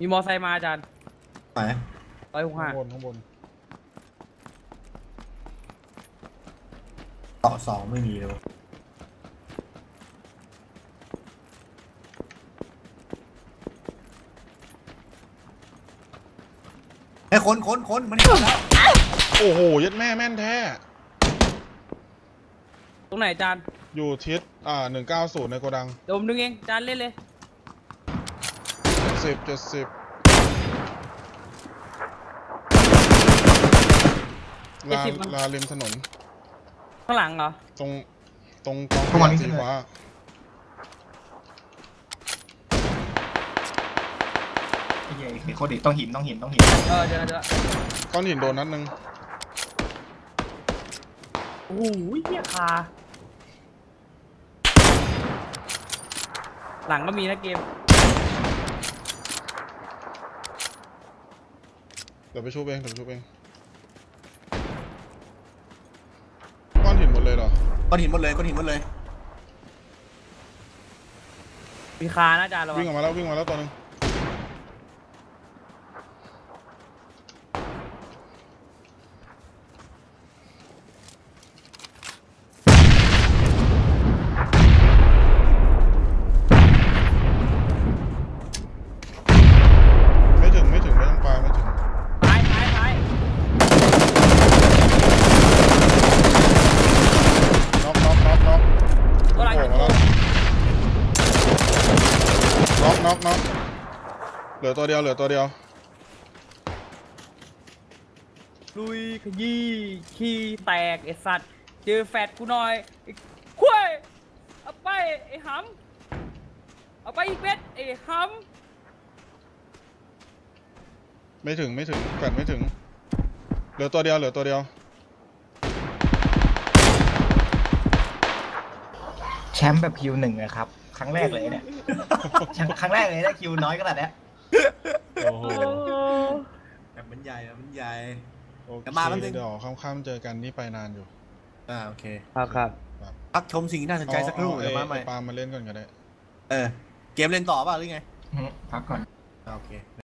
มีมอไซค์มาอาจารย์ไหนร้อยหกห้าข้างบนข้างบนต่อสองไม่มีเลยวะไอ้ยคนคนคนมันเห็นแล้วโอ้โหยัดแม่แม่นแท้ ตรงไหนอาจารย์อยู่ทิศอ่าหนึ่งเก้าศูนย์ในโกดังเดี๋ยวผมดึงเองอาจารย์เล่นเลย สิบเจ็ดสิบลา70มั้งลาริมถนน ข้างหลังเหรอ ตรง ตรงกองข้างบนนี้สีฟ้าไอ้เหี้ยไอ้โคตรดิต้องหินต้องหินต้องหินเออเดี๋ยวนะเดี๋ยวนะก้อนหินโดนนัดหนึ่งโอ้โหเหี้ยคาหลังก็มีนะเกม ดี๋ยวไปชูเองเดี๋ยวไปชูเองก้อนหินหมดเลยเหรอก้อนหินหมดเลยก้อนหินหมดเลยมีคานะอาจารย์ระวัวิ่งงออกมาแล้ววิ่งมาแล้วตัวหนึงไม่ถึงไม่ถึงไม่ต้องปลาไม่ถึง ท้ายท้ายท้าย น็อกน็อกน็อกน็อก ตัวหลัง โผล่มาแล้วน็ อกน็อกน็อกเหลือตัวเดียวเหลือตัวเดียวลุยขยี้ขี้แตกไอ้สัตว์เจอแฟดกูหน่อยไอ้คุ้ยเอาไปไอ้หำเอาไปอีกเม็ดไอ้หไม่ถึงไม่ถึงแฟดไม่ถึง เหลือตัวเดียวเหลือตัวเดียว แชมป์แบบคิวหนึ่งอะครับ ครั้งแรกเลยเนี่ย ครั้งแรกเลยได้คิวน้อยขนาดเนี้ยโอ้โหำแบบมันใหญ่แบบมันใหญ่ โอเคแต่มาแป๊บนึง เดี๋ยวค่ำๆเจอกันนี่ไปนานอยู่อ่าโอเคครับครับ พักชมสิ่งที่น่าสนใจสักครู่เอาเดี๋ยวมาเอาใหม่ไอ้ปาล์มมาเล่นก่อนก็ได้ เออ เกมเล่นต่อเปล่าหรือไงอืมพักก่อน อ่าโอเค